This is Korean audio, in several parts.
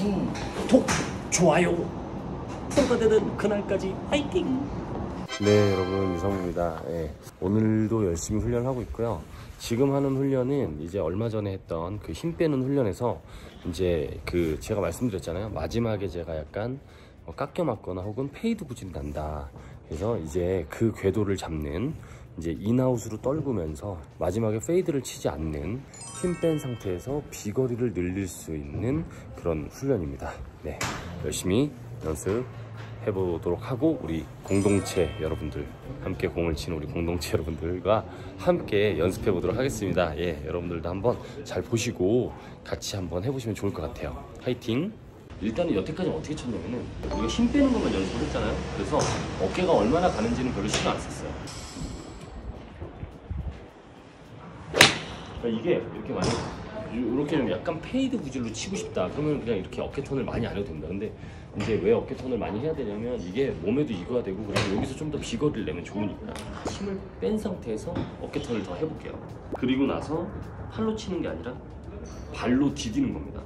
구독, 좋아요. 프로가 되는 그날까지 화이팅! 네 여러분 유성입니다. 예, 오늘도 열심히 훈련하고 있고요. 지금 하는 훈련은 이제 얼마 전에 했던 그 힘 빼는 훈련에서 이제 그 제가 말씀드렸잖아요. 마지막에 제가 약간 어, 깎여 맞거나 혹은 fade 구질이 난다. 그래서 이제 그 궤도를 잡는 이제 in-out으로 떨구면서 마지막에 fade를 치지 않는 힘 뺀 상태에서 비거리를 늘릴 수 있는 그런 훈련입니다. 네 열심히 연습 해보도록 하고 우리 공동체 여러분들 함께 공을 치는 우리 공동체 여러분들과 함께 연습해 보도록 하겠습니다. 예 여러분들도 한번 잘 보시고 같이 한번 해보시면 좋을 것 같아요. 화이팅! 일단은 여태까지 어떻게 쳤냐면은 우리가 힘 빼는 것만 연습을 했잖아요. 그래서 어깨가 얼마나 가는지는 별로 신경 안 썼어요 그러니까 이게 이렇게 많이 이렇게 좀 약간 fade 구질로 치고 싶다. 그러면 그냥 이렇게 어깨 턴을 많이 안 해도 된다. 근데 이제 왜 어깨 턴을 많이 해야 되냐면 이게 몸에도 이거가 되고 그리고 여기서 좀 더 비거리를 내면 좋으니까 힘을 뺀 상태에서 어깨 턴을 더 해볼게요. 그리고 나서 팔로 치는 게 아니라 발로 디디는 겁니다.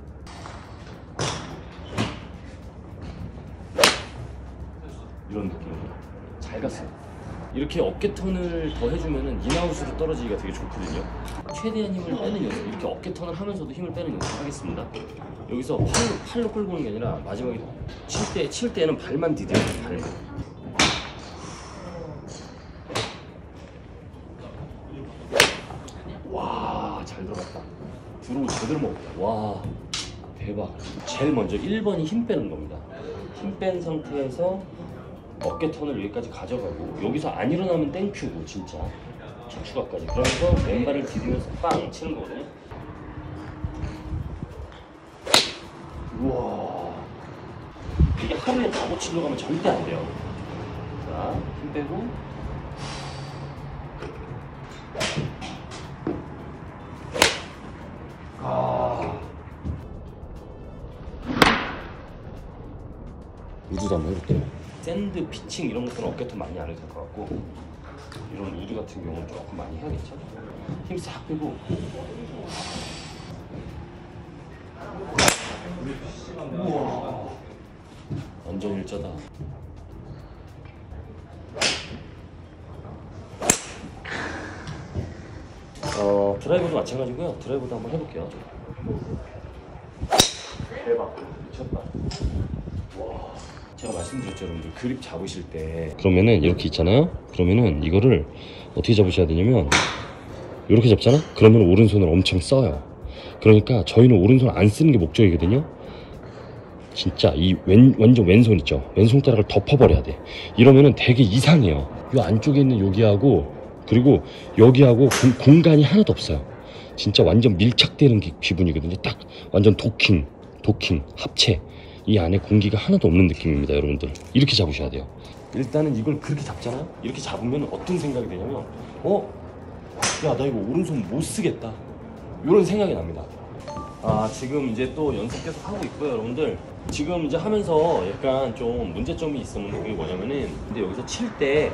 이런 느낌으로 잘 갔어요 이렇게 어깨 턴을 더 해주면은 인아웃으로 떨어지기가 되게 좋거든요. 최대한 힘을 빼는 연습 이렇게 어깨 턴을 하면서도 힘을 빼는 연습 하겠습니다. 여기서 팔로, 팔로 끌고 오는 게 아니라 마지막에 칠 때, 칠 때는 발만 디뎌요 발만 와 잘 들어갔다. 들어오 제대로 먹었다. 와 대박. 제일 먼저 1번이 힘 빼는 겁니다. 힘 뺀 상태에서 어깨 턴을 여기까지 가져가고 여기서 안 일어나면 땡큐고 진짜. 척추각까지. 그러면서 왼발을 디디면서 빵 치는 거거든요 우와. 이게 하루에 다 고치려고 하면 절대 안 돼요. 자 힘 빼고 sand pitching 이런 것들은 어깨 턴 많이 안 해도 될 것 같고 이런 우드 같은 경우는 조금 많이 해야겠죠? 힘싹 빼고. 우와. 완전 일자다. 어 드라이버도 마찬가지고요. 드라이버도 한번 해볼게요. 대박. 미쳤다. 와 제가 말씀드렸죠 여러분들. 그립 잡으실 때. 그러면은 이렇게 있잖아요? 그러면은 이거를 어떻게 잡으셔야 되냐면 이렇게 잡잖아? 그러면 오른손을 엄청 써요. 그러니까 저희는 오른손 안 쓰는 게 목적이거든요. 진짜 이 왼, 완전 왼손 있죠? 왼손가락을 덮어버려야 돼. 이러면은 되게 이상해요. 이 안쪽에 있는 여기하고 그리고 여기하고 공, 공간이 하나도 없어요. 진짜 완전 밀착되는 기, 기분이거든요. 딱 완전 도킹 도킹 합체 이 안에 공기가 하나도 없는 느낌입니다 여러분들. 이렇게 잡으셔야 돼요. 일단은 이걸 그렇게 잡잖아요 이렇게 잡으면 어떤 생각이 되냐면 어? 야 나 이거 오른손 못 쓰겠다. 이런 생각이 납니다. 아 지금 이제 또 연습 계속 하고 있고요 여러분들. 지금 이제 하면서 약간 좀 문제점이 있었는데 그게 뭐냐면은 근데 여기서 칠 때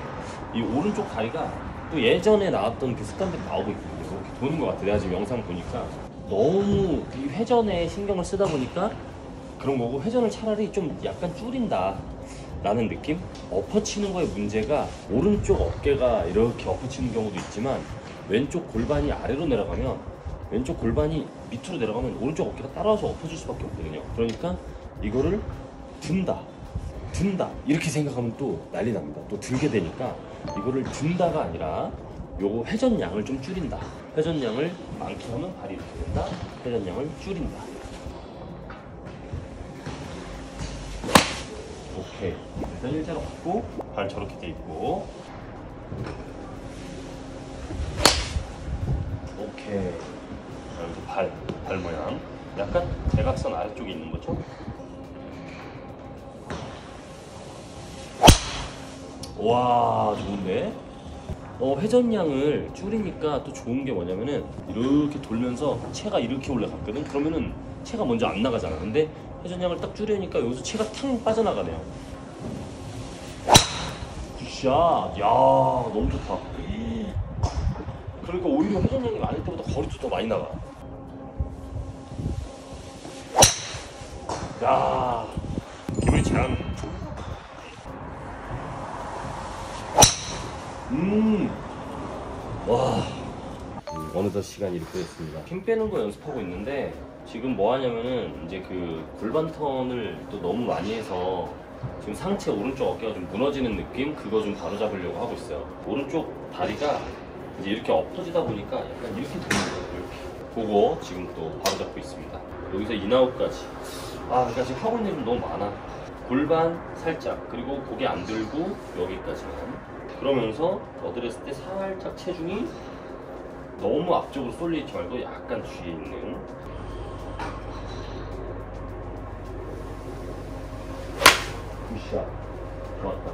이 오른쪽 다리가 또 예전에 나왔던 그 습관들이 나오고 있거든요. 이렇게 도는 것 같아요. 내가 지금 영상 보니까. 너무 이 회전에 신경을 쓰다 보니까 그런 거고 회전을 차라리 좀 약간 줄인다 라는 느낌? 엎어치는 거의 문제가 오른쪽 어깨가 이렇게 엎어치는 경우도 있지만 왼쪽 골반이 아래로 내려가면 왼쪽 골반이 밑으로 내려가면 오른쪽 어깨가 따라와서 엎어질 수밖에 없거든요. 그러니까 이거를 든다 든다 이렇게 생각하면 또 난리 납니다. 또 들게 되니까 이거를 든다가 아니라 요거 회전량을 좀 줄인다. 회전량을 많게 하면 발이 이렇게 된다. 회전량을 줄인다 오케이 일단 일자로 갖고 발 저렇게 돼 있고. 오케이. 자, 여기서 발, 발 모양. 약간 대각선 아래쪽에 있는 거죠? 와 좋은데? 어, 회전량을 줄이니까 또 좋은 게 뭐냐면은 이렇게 돌면서 체가 이렇게 올라갔거든? 그러면은 체가 먼저 안 나가잖아. 근데 회전량을 딱 줄이니까 여기서 체가 탕 빠져나가네요 굿샷 야 너무 좋다 그러니까 오히려 회전량이 많을 때보다 거리도 더 많이 나가 야 기분이 참. 음. 와. 음, 어느덧 시간이 이렇게 됐습니다. 힘 빼는 거 연습하고 있는데 지금 뭐 하냐면은 이제 그 골반 턴을 또 너무 많이 해서 지금 상체 오른쪽 어깨가 좀 무너지는 느낌 그거 좀 바로잡으려고 하고 있어요. 오른쪽 다리가 이제 이렇게 엎어지다 보니까 약간 이렇게 되는 거예요. 이렇게. 그거 지금 또 바로잡고 있습니다. 여기서 in-out까지. 아, 그러니까 지금 하고 있는 일 너무 많아. 골반 살짝 그리고 고개 안 들고 여기까지만. 그러면서 어드레스 때 살짝 체중이 너무 앞쪽으로 쏠려 있지 말고 약간 뒤에 있는 good shot 좋았다.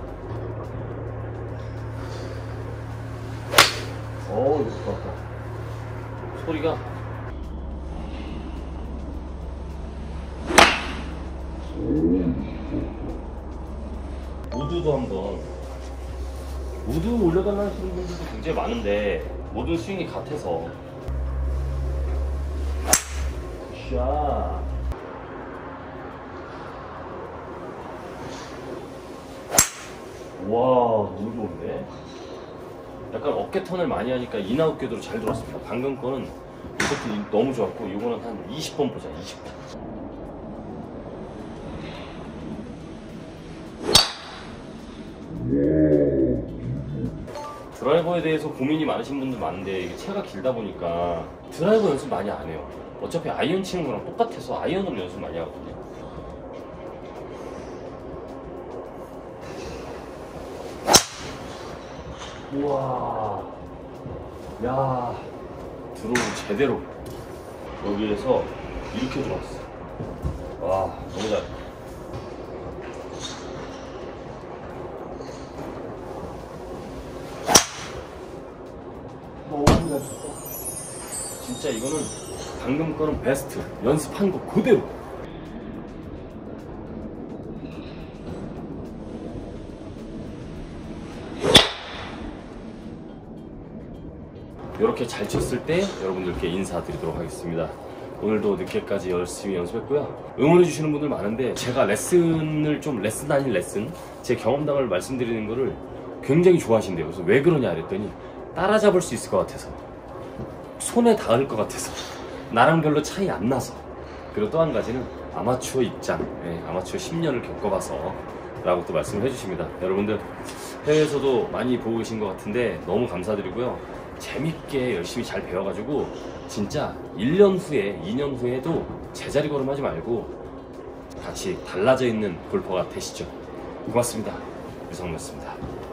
어 이거 좋았다. 소리가? 모두도 한번. 모두 올려달라는 하시는 분들도 굉장히 많은데 모든 스윙이 같아서. 굿샷 와 너무 좋은데 약간 어깨 턴을 많이 하니까 in-out 궤도로 잘 들어왔습니다 방금 거는 이것도 너무 좋았고 이거는 한 20번 보자 20번 드라이버에 대해서 고민이 많으신 분들 많은데 이게 채가 길다 보니까 드라이버 연습 많이 안 해요. 어차피 아이언 치는 거랑 똑같아서 아이언으로 연습 많이 하거든요. 우와, 야, 드로우 제대로 여기에서 이렇게 들어왔어. 와, 너무 잘. 너무 잘. 진짜 이거는 방금 거는 베스트 연습한 거 그대로 이렇게 잘 쳤을 때 여러분들께 인사드리도록 하겠습니다. 오늘도 늦게까지 열심히 연습했고요. 응원해 주시는 분들 많은데 제가 레슨을 좀 레슨 아닌 레슨 제 경험담을 말씀드리는 거를 굉장히 좋아하신대요. 그래서 왜 그러냐 그랬더니 따라잡을 수 있을 것 같아서 손에 닿을 것 같아서 나랑 별로 차이 안 나서 그리고 또 한 가지는 아마추어 입장 예, 아마추어 10년을 겪어봐서 라고 또 말씀을 해주십니다 여러분들 해외에서도 많이 보고 계신 것 같은데 너무 감사드리고요 재밌게 열심히 잘 배워가지고 진짜 1년 후에 2년 후에도 제자리 걸음하지 말고 같이 달라져 있는 골퍼가 되시죠. 고맙습니다. 유성이었습니다